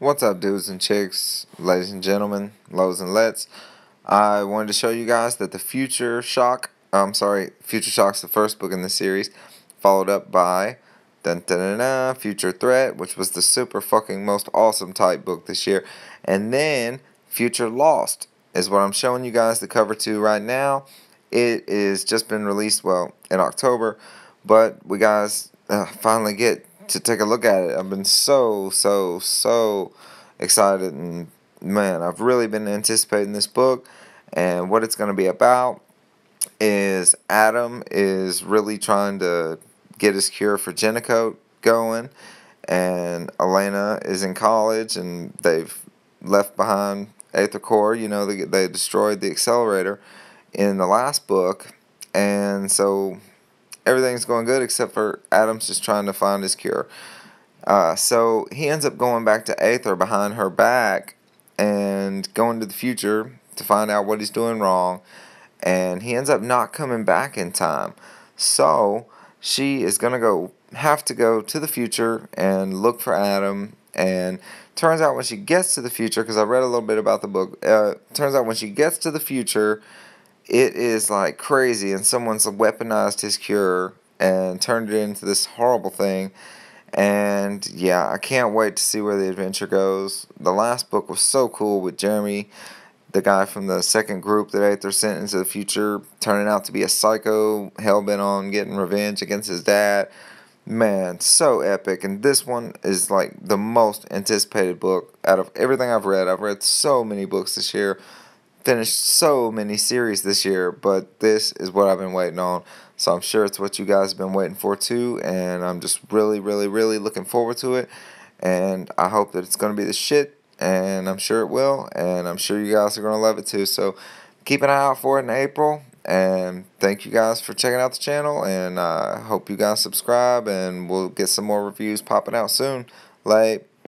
What's up, dudes and chicks, ladies and gentlemen, lows and lets? I wanted to show you guys that the Future Shock, I'm sorry, Future Shock's the first book in the series, followed up by dun, dun, dun, dun, Future Threat, which was the super fucking most awesome type book this year, and then Future Lost is what I'm showing you guys the cover to right now. It is just been released, well, in October, but we guys uh, finally get to take a look at it. I've been so, so, so excited, and man, I've really been anticipating this book. And what it's going to be about is Adam is really trying to get his cure for Genicote going, and Elena is in college, and they've left behind Aether Core. You know, they, they destroyed the accelerator in the last book, and so everything's going good except for Adam's just trying to find his cure. Uh, so he ends up going back to Aether behind her back and going to the future to find out what he's doing wrong. And he ends up not coming back in time. So she is going to go, have to go to the future and look for Adam. And turns out when she gets to the future, because I read a little bit about the book, uh, turns out when she gets to the future, it is like crazy, and someone's weaponized his cure and turned it into this horrible thing. And yeah, I can't wait to see where the adventure goes. The last book was so cool with Jeremy, the guy from the second group that ate their sentence of the future, turning out to be a psycho, hell bent on getting revenge against his dad. Man, so epic. And this one is like the most anticipated book out of everything I've read. I've read so many books this year finished so many series this year, but this is what I've been waiting on. So I'm sure it's what you guys have been waiting for too, and I'm just really, really, really looking forward to it. And I hope that it's going to be the shit, and I'm sure it will, and I'm sure you guys are going to love it too. So keep an eye out for it in April. And thank you guys for checking out the channel, and I uh, hope you guys subscribe, and we'll get some more reviews popping out soon. Late.